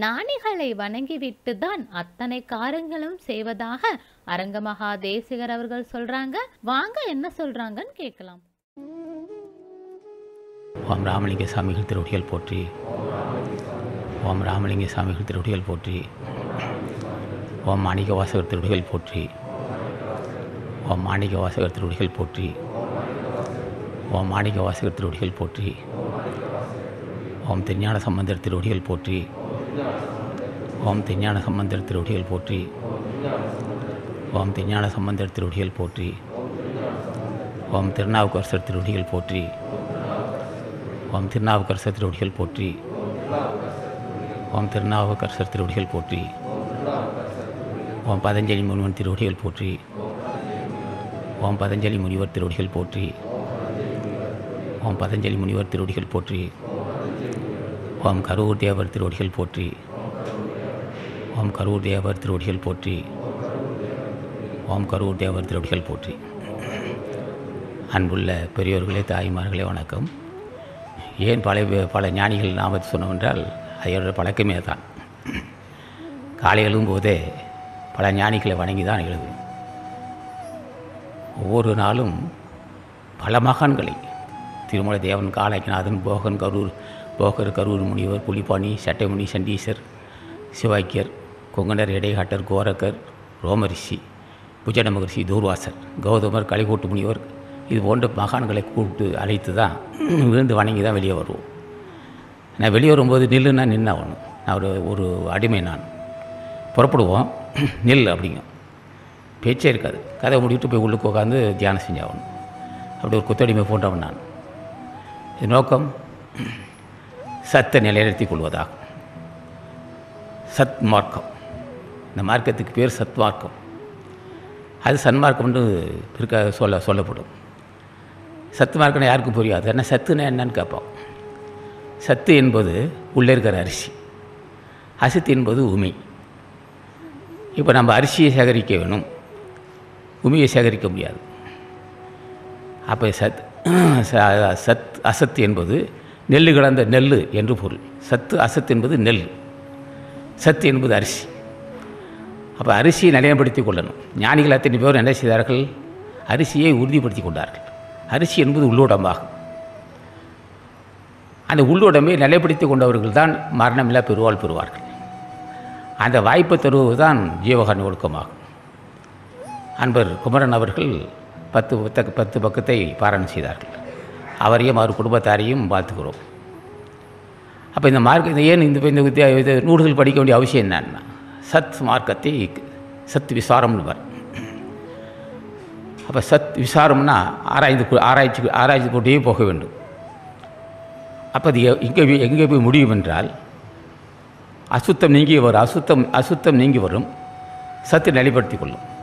ஞானிகளை வணங்கிவிட்டு தான் அத்தனை காரியங்களும் செய்வதாக அரங்கமகா தேசிகர் அவர்கள் சொல்றாங்க. வாங்க என்ன சொல்றாங்கன்னு கேட்கலாம். ஓம் ராமலிங்க சாமிகள் திருவடிகள் போற்றி. ஓம் ராமலிங்க சாமிகள் திருவடிகள் போற்றி. ஓம் மாணிக வாசகர் திருவடிகள் போற்றி. ஓம் மாணிக வாசகர் திருவடிகள் போற்றி. ஓம் மாணிக வாசகர் திருவடிகள் போற்றி. ஓம் திருஞான சம்பந்தர் திருவடிகள் போற்றி. ஓம் திருஞான சம்பந்தர் திருவடிகள் போற்றி. ஓம் திருஞான சம்பந்தர் திருவடிகள் போற்றி. ஓம் திருநாவுக்கரசர் திருவடிகள் போற்றி. ஓம் திருநாவுக்கரசர் திருவடிகள் போற்றி. ஓம் திருநாவுக்கரசர் திருவடிகள் போற்றி. ஓம் பதஞ்சலி முனிவன் திருவடிகள் போற்றி. ஓம் பதஞ்சலி முனிவர் திருவடிகள் போற்றி. ஓம் பதஞ்சலி முனிவர் திருவடிகள் போற்றி. ஓம் கரூர் தேவர் திருவடிகள் போற்றி. ஓம் கரூர் தேவர் திருவடிகள் போற்றி. ஓம் கரூர் தேவர் திருவடிகள் போற்றி. அன்புள்ள பெரியோர்களே தாய்மார்களே வணக்கம். ஏன் பல பல ஞானிகள் நாமத்தை சொன்னோம் என்றால் அதோட பழக்கமே தான். காலை எழும்போதே பல ஞானிகளை வணங்கி தான் எழுதும் ஒவ்வொரு நாளும் பல மகான்களை திருமலை தேவன் காலைக்கநாதன் போகன் கரூர் போகர் கரூர் முனிவர் புலிபாணி சட்டைமணி சண்டீசர் சிவாக்கியர் கொங்கணர் இடைகாட்டர் கோரக்கர் ரோமரிஷி புஜன மகரிஷி தூர்வாசர் கௌதமர் கலிகோட்டு முனிவர் இது போன்ற மகான்களை கூப்பிட்டு அழைத்து தான் விழுந்து வணங்கி தான் வெளியே வருவோம். நான் வெளியே வரும்போது நில்லுன்னா நின்னாகணும் நான் ஒரு ஒரு அடிமை நான். புறப்படுவோம். நில் அப்படிங்க பேச்சே இருக்காது. கதை முடிவிட்டு போய் உள்ளுக்கு உட்காந்து தியானம் செஞ்சாகணும் அப்படி ஒரு குத்தடிமை போன்றவன் நான். இது நோக்கம் சத்தை நிலைநிறுத்திக் கொள்வதாகும். சத் மார்க்கம் இந்த மார்க்கத்துக்கு பேர் சத் மார்க்கம் அது சன்மார்க்கம் என்று சொல்ல சொல்லப்படும். சத்து மார்க்கம்னா யாருக்கும் புரியாது. ஏன்னா சத்துனா என்னன்னு கேட்போம். சத்து என்பது உள்ளே இருக்கிற அரிசி. அசத்து என்பது உமி. இப்போ நம்ம அரிசியை சேகரிக்க வேணும். உமியை சேகரிக்க முடியாது. அப்போ சத் சத் அசத்து என்பது நெல் கலந்த நெல் என்று பொருள். சத்து அசத்து என்பது நெல். சத்து என்பது அரிசி. அப்போ அரிசியை நிலையப்படுத்திக் கொள்ளணும். ஞானிகள் அத்தனை பேர் என்ன செய்தார்கள்? அரிசியை உறுதிப்படுத்தி கொண்டார்கள். அரிசி என்பது உள்ளுடம்பாகும். அந்த உள்ளுடம்பை நிலைப்படுத்தி கொண்டவர்கள் தான் மரணமில்லா பெருவாள் பெறுவார்கள். அந்த வாய்ப்பை தருவது தான் ஜீவகாரணி ஒழுக்கமாகும். அன்பர் குமரன் அவர்கள் பத்து புத்தக பத்து பக்கத்தை பாராயணம் செய்தார்கள். அவரையும் அவர் குடும்பத்தாரையும் பார்த்துக்கிறோம். அப்போ இந்த மார்க்க இந்த ஏன் இந்த இந்த இது நூல்கள் படிக்க வேண்டிய அவசியம் என்னன்னா சத் மார்க்கத்தை சத் விசாரம்னு வரும். அப்போ சத் விசாரம்னா ஆராய்ந்து ஆராய்ச்சி ஆராய்ச்சி கொண்டே போக வேண்டும். அப்போ அது எ- எங்கே போய் எங்கே போய் முடியும் என்றால் அசுத்தம் நீங்கி வரும் அசுத்தம் அசுத்தம் நீங்கி வரும் சத்து நிலைப்படுத்திக் கொள்ளும்.